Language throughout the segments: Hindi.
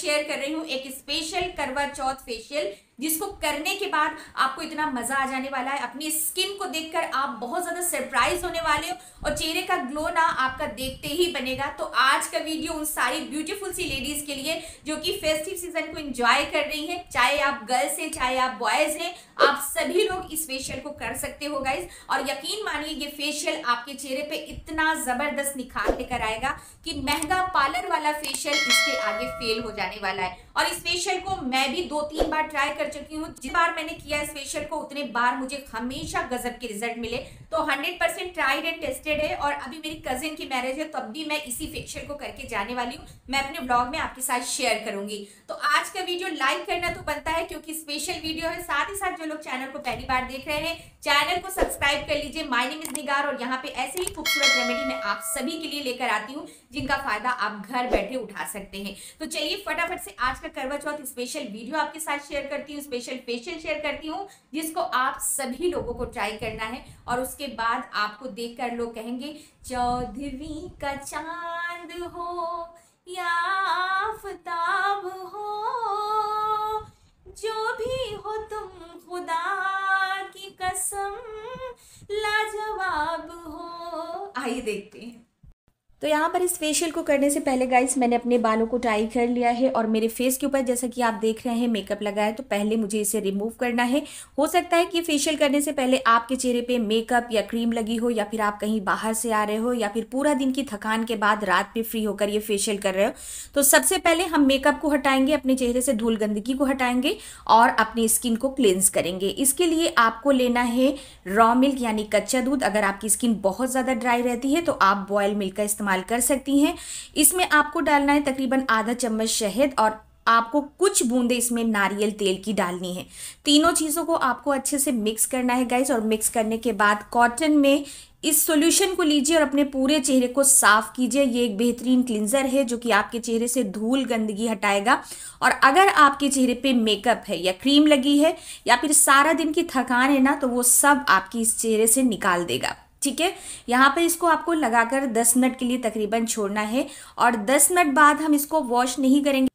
शेयर कर रही हूँ, एक स्पेशल करवा चौथ फेशियल जिसको करने के बाद आपको इतना मज़ा आ जाने वाला है। अपनी स्किन को देखकर आप बहुत ज़्यादा सरप्राइज़ होने वाले हो और चेहरे का ग्लो ना आपका देखते ही बनेगा। तो आज का वीडियो उन सारी ब्यूटीफुल सी लेडीज़ के लिए, जो कि फेस्टिव सीज़न को एंजॉय कर रही हैं, चाहे आप गर्ल्स हैं, चाहे आप बॉयज़ हैं, आप सभी लोग इस फेशियल को कर सकते हो गाइज़ और यकीन मानिए, ये फेशियल आपके चेहरे पे इतना ज़बरदस्त निखार लेकर आएगा कि महँगा पार्लर वाला फेशियल इसके आगे फेल हो जाने वाला है। और इस फेशियल को मैं भी दो तीन बार ट्राई कर चुकी हूँ। जिस बार मैंने किया इस फेशियल को, उतने बार मुझे हमेशा गजब के रिज़ल्ट मिले। तो hundred percent tried and tested है और अभी मेरी कजिन की मैरिज है, तब भी मैं इसी फेशियल को करके जाने वाली हूँ। मैं अपने ब्लॉग में आपके साथ शेयर करूँगी। तो आज का वीडियो लाइक करना तो बनता है, क्योंकि स्पेशल वीडियो है। साथ ही साथ जो लोग चैनल को पहली बार देख रहे हैं चैनल को सब्सक्राइब कर लीजिए माय नेम इज़ निगार और यहाँ पे ऐसे ही खूबसूरत रेमेडी मैं आप सभी के लिए लेकर आती हूँ, जिनका फ़ायदा आप घर बैठे उठा सकते हैं। तो चलिए फटाफट से आज का करवा चौथ स्पेशल वीडियो आपके साथ शेयर करती हूँ स्पेशल फेशियल शेयर करती हूँ, जिसको आप सभी लोगों को ट्राई करना है और उसके बाद आपको देखकर लोग कहेंगे, चौधरी का चाँद हो या आफताब हो, जो भी हो तुम खुदा की कसम, लाजवाब हो। आइए देखते हैं। तो यहाँ पर इस फेशियल को करने से पहले गाइस मैंने अपने बालों को टाई कर लिया है और मेरे फेस के ऊपर, जैसा कि आप देख रहे हैं मेकअप लगा है तो पहले मुझे इसे रिमूव करना है। हो सकता है कि फेशियल करने से पहले आपके चेहरे पे मेकअप या क्रीम लगी हो, या फिर आप कहीं बाहर से आ रहे हो, या फिर पूरा दिन की थकान के बाद रात पे फ्री होकर ये फेशियल कर रहे हो। तो सबसे पहले हम मेकअप को हटाएँगे, अपने चेहरे से धूल गंदगी को हटाएँगे और अपनी स्किन को क्लेंस करेंगे। इसके लिए आपको लेना है रॉ मिल्क यानी कच्चा दूध। अगर आपकी स्किन बहुत ज़्यादा ड्राई रहती है तो आप बॉयल मिल्क का इस्तेमाल इस्तेमाल कर सकती हैं। इसमें आपको डालना है तकरीबन आधा चम्मच शहद और आपको कुछ बूंदे इसमें नारियल तेल की डालनी है। तीनों चीज़ों को आपको अच्छे से मिक्स करना है गाइस और मिक्स करने के बाद कॉटन में इस सॉल्यूशन को लीजिए और अपने पूरे चेहरे को साफ़ कीजिए। ये एक बेहतरीन क्लिनजर है जो कि आपके चेहरे से धूल गंदगी हटाएगा और अगर आपके चेहरे पे मेकअप है या क्रीम लगी है या फिर सारा दिन की थकान है ना तो वो सब आपकी इस चेहरे से निकाल देगा। ठीक है? यहाँ पर इसको आपको लगाकर 10 मिनट के लिए तकरीबन छोड़ना है और 10 मिनट बाद हम इसको वॉश नहीं करेंगे।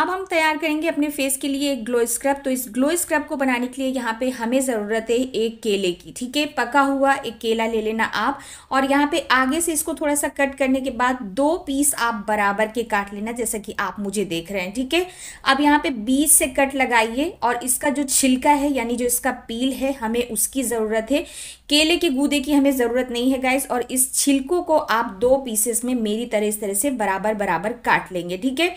अब हम तैयार करेंगे अपने फेस के लिए एक ग्लो स्क्रब तो इस ग्लो स्क्रब को बनाने के लिए यहाँ पे हमें ज़रूरत है एक केले की, ठीक है? पका हुआ एक केला ले लेना आप। और यहाँ पे आगे से इसको थोड़ा सा कट करने के बाद दो पीस आप बराबर के काट लेना, जैसा कि आप मुझे देख रहे हैं, ठीक है? अब यहाँ पे बीच से कट लगाइए और इसका जो छिलका है, यानी जो इसका पील है, हमें उसकी ज़रूरत है। केले के गूदे की हमें ज़रूरत नहीं है गाइस और इस छिलकों को आप दो पीसेस में मेरी तरह इस तरह से बराबर बराबर काट लेंगे, ठीक है?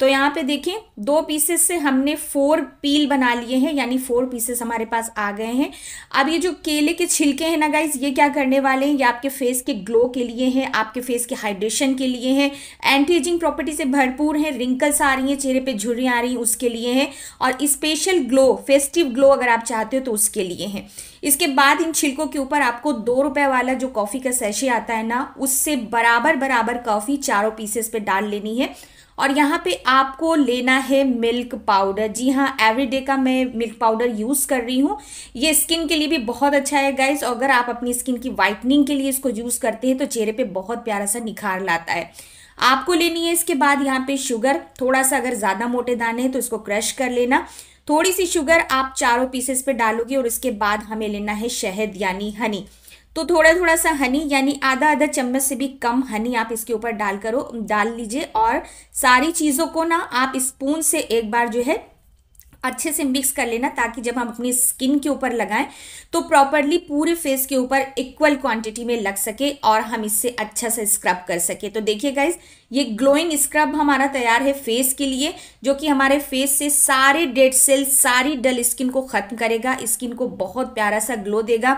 तो यहाँ पे देखिए, दो पीसेस से हमने फोर पील बना लिए हैं, यानी फोर पीसेस हमारे पास आ गए हैं। अब ये जो केले के छिलके हैं ना गाइज़ ये क्या करने वाले हैं? ये आपके फेस के ग्लो के लिए हैं, आपके फेस के हाइड्रेशन के लिए हैं। एंटी एजिंग प्रॉपर्टी से भरपूर हैं रिंकल्स आ रही हैं, चेहरे पर झुर्री आ रही हैं, उसके लिए हैं। और स्पेशल ग्लो फेस्टिव ग्लो अगर आप चाहते हो तो उसके लिए हैं। इसके बाद इन छिलकों के ऊपर आपको दो रुपए वाला जो कॉफ़ी का सैशे आता है ना, उससे बराबर बराबर कॉफ़ी चारों पीसेस पे डाल लेनी है। और यहाँ पे आपको लेना है मिल्क पाउडर जी हाँ एवरीडे का मैं मिल्क पाउडर यूज़ कर रही हूँ। ये स्किन के लिए भी बहुत अच्छा है गाइज़ अगर आप अपनी स्किन की वाइटनिंग के लिए इसको यूज़ करते हैं तो चेहरे पे बहुत प्यारा सा निखार लाता है। आपको लेनी है इसके बाद यहाँ पे शुगर थोड़ा सा अगर ज़्यादा मोटे दाने हैं तो इसको क्रश कर लेना। थोड़ी सी शुगर आप चारों पीसेस पे डालोगे और इसके बाद हमें लेना है शहद, यानी हनी तो थोड़ा थोड़ा सा हनी यानी आधा आधा चम्मच से भी कम हनी आप इसके ऊपर डाल करो, डाल लीजिए और सारी चीज़ों को ना आप स्पून से एक बार जो है अच्छे से मिक्स कर लेना ताकि जब हम अपनी स्किन के ऊपर लगाएँ तो प्रॉपरली पूरे फेस के ऊपर इक्वल क्वांटिटी में लग सके और हम इससे अच्छा से स्क्रब कर सके। तो देखिए गाइज़ ये ग्लोइंग स्क्रब हमारा तैयार है फेस के लिए, जो कि हमारे फेस से सारे डेड सेल सारी डल स्किन को खत्म करेगा स्किन को बहुत प्यारा सा ग्लो देगा।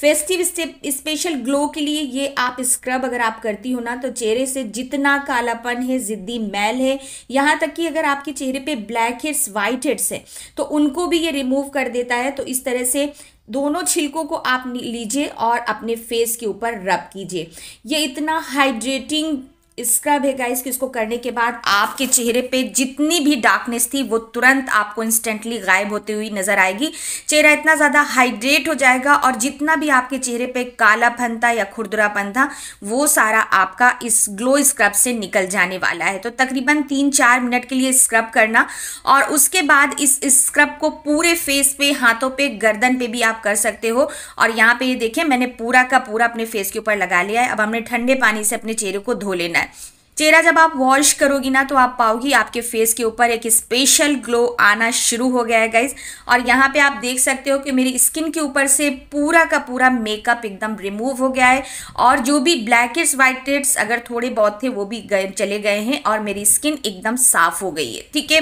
फेस्टिव स्पेशल ग्लो के लिए ये आप स्क्रब अगर आप करती हो ना तो चेहरे से जितना कालापन है, जिद्दी मैल है, यहाँ तक कि अगर आपके चेहरे पे ब्लैक हेड्स वाइट हेड्स है तो उनको भी ये रिमूव कर देता है। तो इस तरह से दोनों छिलकों को आप लीजिए और अपने फेस के ऊपर रब कीजिए। ये इतना हाइड्रेटिंग स्क्रब है गाइस कि इसको करने के बाद आपके चेहरे पे जितनी भी डार्कनेस थी, वो तुरंत आपको इंस्टेंटली गायब होती हुई नज़र आएगी। चेहरा इतना ज़्यादा हाइड्रेट हो जाएगा और जितना भी आपके चेहरे पे कालापन था या खुरदुरापन था, वो सारा आपका इस ग्लो स्क्रब से निकल जाने वाला है। तो तकरीबन तीन चार मिनट के लिए स्क्रब करना और उसके बाद इस स्क्रब को पूरे फेस पे, हाथों पे, गर्दन पे भी आप कर सकते हो। और यहाँ पे ये देखें मैंने पूरा का पूरा अपने फेस के ऊपर लगा लिया है। अब हमने ठंडे पानी से अपने चेहरे को धो लेना है चेहरा जब आप वॉश करोगी ना तो आप पाओगी आपके फेस के ऊपर एक स्पेशल ग्लो आना शुरू हो गया है गाइज़ और यहाँ पे आप देख सकते हो कि मेरी स्किन के ऊपर से पूरा का पूरा मेकअप एकदम रिमूव हो गया है. और जो भी ब्लैकेट्स वाइट अगर थोड़े बहुत थे, वो भी गए, चले गए हैं और मेरी स्किन एकदम साफ़ हो गई है, ठीक है?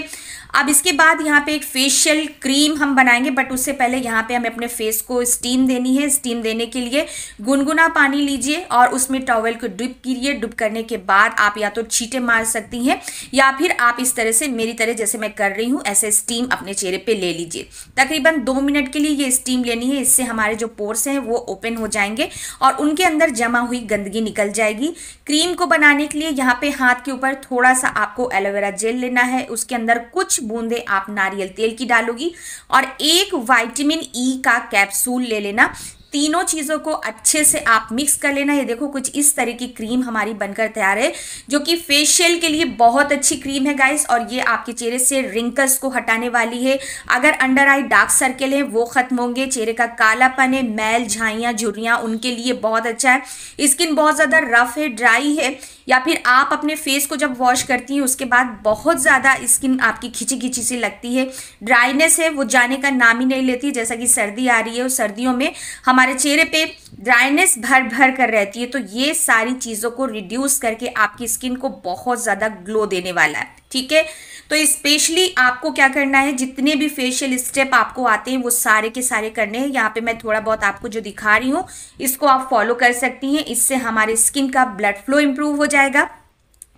अब इसके बाद यहाँ पे एक फेशियल क्रीम हम बनाएँगे बट उससे पहले यहाँ पे हमें अपने फेस को स्टीम देनी है. स्टीम देने के लिए गुनगुना पानी लीजिए और उसमें टॉवल को डिप कीजिए. डिप करने के बाद आप या तो छीटे मार सकती हैं, या फिर आप इस तरह से मेरी तरह जैसे मैं कर रही हूँ, ऐसे स्टीम अपने चेहरे पे ले लीजिए। तकरीबन दो मिनट के लिए ये स्टीम लेनी है, इससे हमारे जो पोर्स हैं वो ओपन हो जाएँगे और उनके अंदर जमा हुई गंदगी निकल जाएगी। क्रीम को बनाने के लिए यहाँ पे हाथ के ऊपर थोड़ा सा आपको एलोवेरा जेल लेना है, उसके अंदर कुछ बूंदे आप नारियल तेल की डालोगी और एक वाइटामिन ई का कैप्सूल ले लेना। तीनों चीज़ों को अच्छे से आप मिक्स कर लेना। ये देखो, कुछ इस तरह की क्रीम हमारी बनकर तैयार है, जो कि फेशियल के लिए बहुत अच्छी क्रीम है गाइस और ये आपके चेहरे से रिंकल्स को हटाने वाली है। अगर अंडर आई डार्क सर्कल है, वो खत्म होंगे। चेहरे का कालापन है, मैल, झाइयाँ झुरियाँ उनके लिए बहुत अच्छा है। स्किन बहुत ज़्यादा रफ है ड्राई है। या फिर आप अपने फेस को जब वॉश करती हैं, उसके बाद बहुत ज़्यादा स्किन आपकी खिंची खिंची सी लगती है। ड्राइनेस है, वो जाने का नाम ही नहीं लेती, जैसा कि सर्दी आ रही है उस सर्दियों में हमारे चेहरे पे ड्राइनेस भर भर कर रहती है। तो ये सारी चीज़ों को रिड्यूस करके आपकी स्किन को बहुत ज़्यादा ग्लो देने वाला है। ठीक है? तो स्पेशली आपको क्या करना है, जितने भी फेशियल स्टेप आपको आते हैं, वो सारे के सारे करने हैं। यहाँ पे मैं थोड़ा बहुत आपको जो दिखा रही हूँ, इसको आप फॉलो कर सकती हैं। इससे हमारे स्किन का ब्लड फ्लो इम्प्रूव हो जाएगा।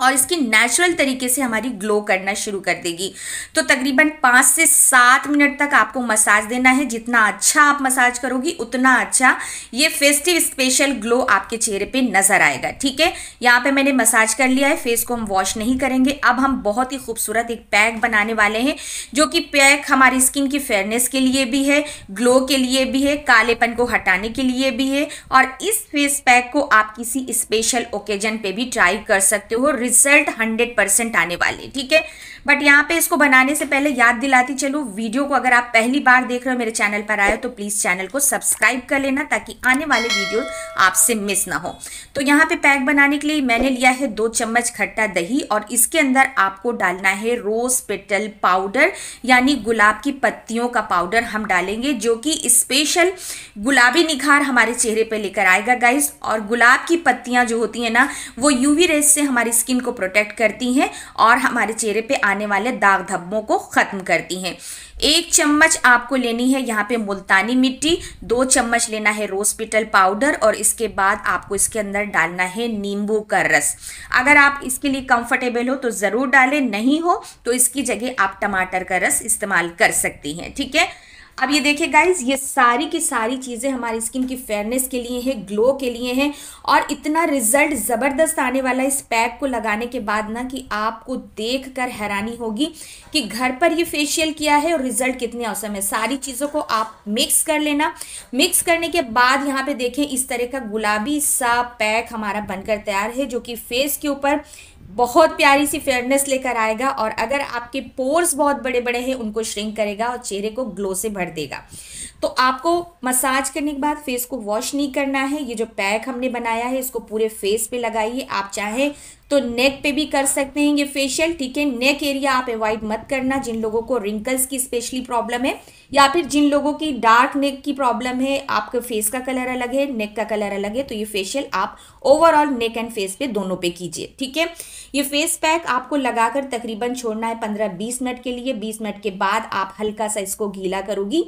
और इसकी नेचुरल तरीके से हमारी ग्लो करना शुरू कर देगी। तो तकरीबन पाँच से सात मिनट तक आपको मसाज देना है। जितना अच्छा आप मसाज करोगी, उतना अच्छा ये फेस्टिव स्पेशल ग्लो आपके चेहरे पे नज़र आएगा। ठीक है? यहाँ पे मैंने मसाज कर लिया है। फेस को हम वॉश नहीं करेंगे। अब हम बहुत ही खूबसूरत एक पैक बनाने वाले हैं, जो कि पैक हमारी स्किन की फेयरनेस के लिए भी है ग्लो के लिए भी है, कालेपन को हटाने के लिए भी है। और इस फेस पैक को आप किसी स्पेशल ओकेजन पे भी ट्राई कर सकते हो। रिज़ल्ट हंड्रेड परसेंट आने वाले, ठीक है? बट यहाँ पे इसको बनाने से पहले याद दिलाती चलो, वीडियो को अगर आप पहली बार देख रहे हो मेरे चैनल पर आए तो प्लीज़ चैनल को सब्सक्राइब कर लेना ताकि आने वाले वीडियो आपसे मिस ना हो। तो यहाँ पे पैक बनाने के लिए मैंने लिया है दो चम्मच खट्टा दही और इसके अंदर आपको डालना है रोज पेटल पाउडर यानी गुलाब की पत्तियों का पाउडर हम डालेंगे, जो कि स्पेशल गुलाबी निखार हमारे चेहरे पर लेकर आएगा गाइस और गुलाब की पत्तियाँ जो होती हैं ना, वो यूवी रेस से हमारी स्किन को प्रोटेक्ट करती हैं और हमारे चेहरे पे आने वाले दाग धब्बों को ख़त्म करती हैं। एक चम्मच आपको लेनी है यहाँ पे मुल्तानी मिट्टी, दो चम्मच लेना है रोज पिटल पाउडर और इसके बाद आपको इसके अंदर डालना है नींबू का रस। अगर आप इसके लिए कंफर्टेबल हो तो ज़रूर डालें, नहीं हो तो इसकी जगह आप टमाटर का रस इस्तेमाल कर सकती हैं, ठीक है? अब ये देखिए गाइज़ ये सारी की सारी चीज़ें हमारी स्किन की फेयरनेस के लिए हैं ग्लो के लिए हैं और इतना रिज़ल्ट ज़बरदस्त आने वाला इस पैक को लगाने के बाद ना कि आपको देख कर हैरानी होगी कि घर पर ये फेशियल किया है और रिज़ल्ट कितने औसम है। सारी चीज़ों को आप मिक्स कर लेना। मिक्स करने के बाद यहाँ पे देखें, इस तरह का गुलाबी सा पैक हमारा बनकर तैयार है जो कि फेस के ऊपर बहुत प्यारी सी फेयरनेस लेकर आएगा और अगर आपके पोर्स बहुत बड़े बड़े हैं, उनको श्रिंक करेगा और चेहरे को ग्लो से भर देगा। तो आपको मसाज करने के बाद फेस को वॉश नहीं करना है। ये जो पैक हमने बनाया है, इसको पूरे फेस पे लगाइए। आप चाहें तो नेक पे भी कर सकते हैं ये फेशियल ठीक है? नेक एरिया आप अवॉइड मत करना, जिन लोगों को रिंकल्स की स्पेशली प्रॉब्लम है, या फिर जिन लोगों की डार्क नेक की प्रॉब्लम है, आपके फेस का कलर अलग है नेक का कलर अलग है तो ये फेशियल आप ओवरऑल नेक एंड फेस पे दोनों पे कीजिए, ठीक है? ये फेस पैक आपको लगाकर तकरीबन छोड़ना है पंद्रह बीस मिनट के लिए, बीस मिनट के बाद आप हल्का सा इसको गीला करोगी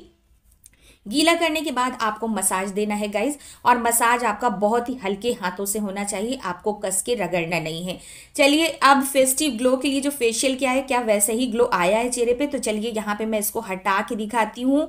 गीला करने के बाद आपको मसाज देना है गाइज़ और मसाज आपका बहुत ही हल्के हाथों से होना चाहिए, आपको कस के रगड़ना नहीं है। चलिए, अब फेस्टिव ग्लो के लिए जो फेशियल क्या है, क्या वैसे ही ग्लो आया है चेहरे पे? तो चलिए, यहाँ पे मैं इसको हटा के दिखाती हूँ।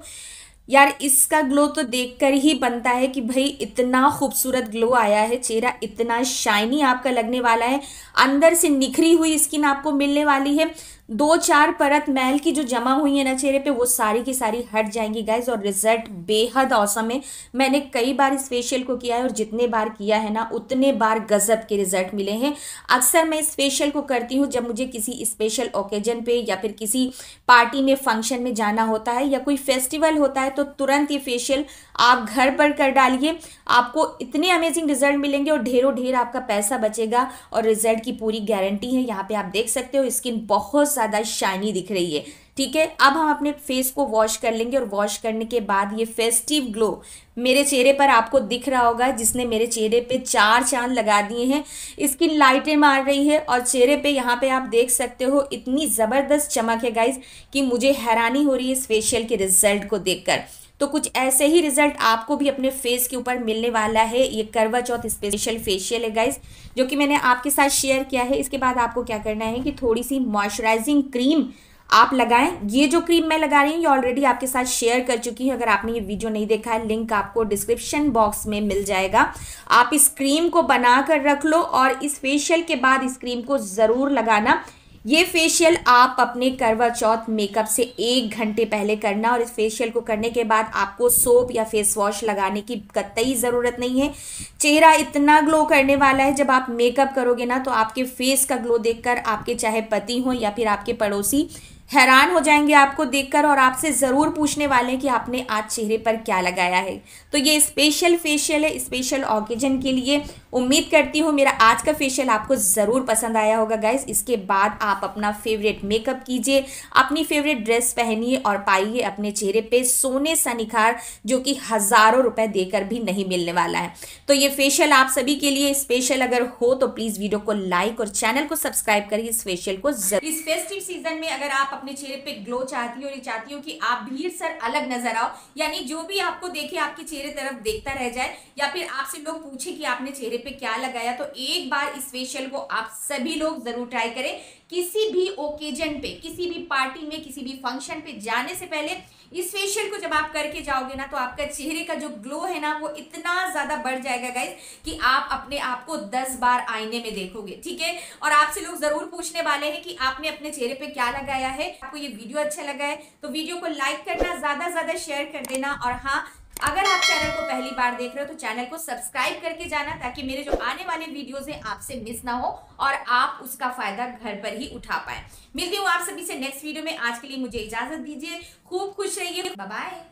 यार, इसका ग्लो तो देखकर ही बनता है कि भाई, इतना खूबसूरत ग्लो आया है चेहरा, इतना शाइनी आपका लगने वाला है। अंदर से निखरी हुई स्किन आपको मिलने वाली है। दो चार परत महल की जो जमा हुई है ना चेहरे पे, वो सारी की सारी हट जाएँगी गाइज़ और रिज़ल्ट बेहद औसम है। मैंने कई बार इस फेशियल को किया है और जितने बार किया है ना, उतने बार गजब के रिज़ल्ट मिले हैं। अक्सर मैं इस फेशियल को करती हूँ जब मुझे किसी स्पेशल ओकेजन पे या फिर किसी पार्टी में फ़ंक्शन में जाना होता है या कोई फेस्टिवल होता है तो तुरंत ये फेशियल आप घर पर कर डालिए। आपको इतने अमेजिंग रिज़ल्ट मिलेंगे और ढेरों ढेर आपका पैसा बचेगा और रिज़ल्ट की पूरी गारंटी है। यहाँ पे आप देख सकते हो स्किन बहुत ज़्यादा शाइनी दिख रही है। ठीक है? अब हम अपने फेस को वॉश कर लेंगे और वॉश करने के बाद ये फेस्टिव ग्लो मेरे चेहरे पर आपको दिख रहा होगा, जिसने मेरे चेहरे पे चार चाँद लगा दिए हैं। स्किन लाइटें मार रही है और चेहरे पे यहाँ पे आप देख सकते हो, इतनी ज़बरदस्त चमक है गाइज़ कि मुझे हैरानी हो रही है इस फेशियल के रिज़ल्ट को देखकर। तो कुछ ऐसे ही रिज़ल्ट आपको भी अपने फेस के ऊपर मिलने वाला है। ये करवा चौथ स्पेशल फेशियल है गाइज़ जो कि मैंने आपके साथ शेयर किया है। इसके बाद आपको क्या करना है कि थोड़ी सी मॉइस्चराइजिंग क्रीम आप लगाएँ। ये जो क्रीम मैं लगा रही हूँ, ये ऑलरेडी आपके साथ शेयर कर चुकी हूँ। अगर आपने ये वीडियो नहीं देखा है लिंक आपको डिस्क्रिप्शन बॉक्स में मिल जाएगा। आप इस क्रीम को बना कर रख लो और इस फेशियल के बाद इस क्रीम को ज़रूर लगाना। ये फेशियल आप अपने करवा चौथ मेकअप से एक घंटे पहले करना और इस फेशियल को करने के बाद आपको सोप या फेस वॉश लगाने की कतई ज़रूरत नहीं है। चेहरा इतना ग्लो करने वाला है, जब आप मेकअप करोगे ना तो आपके फेस का ग्लो देखकर आपके चाहे पति हो या फिर आपके पड़ोसी हैरान हो जाएँगे आपको देखकर और आपसे ज़रूर पूछने वाले हैं कि आपने आज चेहरे पर क्या लगाया है। तो ये स्पेशल फेशियल है स्पेशल ऑकेजन के लिए उम्मीद करती हूँ मेरा आज का फेशियल आपको ज़रूर पसंद आया होगा गाइज़ इसके बाद आप अपना फेवरेट मेकअप कीजिए, अपनी फेवरेट ड्रेस पहनिए और पाइए अपने चेहरे पे सोने सा निखार जो कि हज़ारों रुपए देकर भी नहीं मिलने वाला है। तो ये फेशियल आप सभी के लिए स्पेशल अगर हो तो प्लीज़ वीडियो को लाइक और चैनल को सब्सक्राइब करिए। इस फेशियल को ज़रूर इस फेस्टिव सीज़न में अगर आप अपने चेहरे पे ग्लो चाहती हो और चाहती हो कि आप भीड़ सर अलग नज़र आओ। यानी जो भी आपको देखे, आपके चेहरे तरफ़ देखता रह जाए, या फिर आपसे लोग पूछे कि आपने चेहरे पे क्या लगाया तो एक बार इस फेशियल को आप सभी लोग ज़रूर ट्राई करें। किसी भी ओकेजन पे, किसी भी पार्टी में, किसी भी फ़ंक्शन पे जाने से पहले इस फेशियल को जब आप करके जाओगे ना तो आपका चेहरे का जो ग्लो है ना, वो इतना ज़्यादा बढ़ जाएगा गाइज़ कि आप अपने आप को दस बार आईने में देखोगे, ठीक है? और आपसे लोग ज़रूर पूछने वाले हैं कि आपने अपने चेहरे पे क्या लगाया है? आपको ये वीडियो अच्छा लगा है तो वीडियो को लाइक करना, ज़्यादा ज़्यादा शेयर कर देना, और हाँ अगर आप चैनल को पहली बार देख रहे हो तो चैनल को सब्सक्राइब करके जाना ताकि मेरे जो आने वाले वीडियोस हैं, आपसे मिस ना हो और आप उसका फ़ायदा घर पर ही उठा पाए। मिलती हूँ आप सभी से नेक्स्ट वीडियो में। आज के लिए मुझे इजाज़त दीजिए। खूब खुश रहिए। बाय